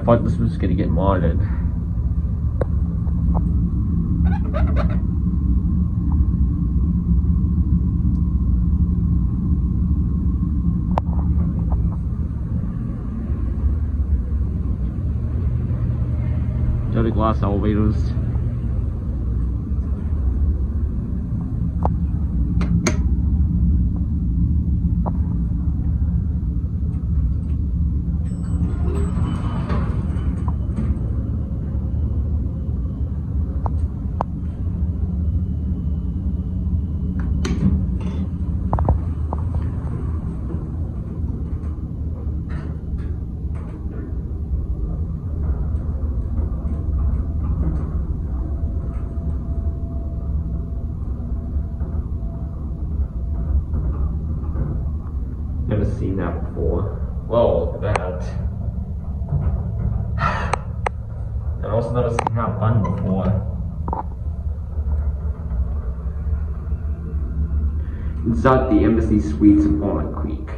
thought this was gonna get modded. Dirty glass elevators. Never seen that before. Whoa, look at that. I've also never seen that bun before. Inside the embassy suites of Walnut Creek.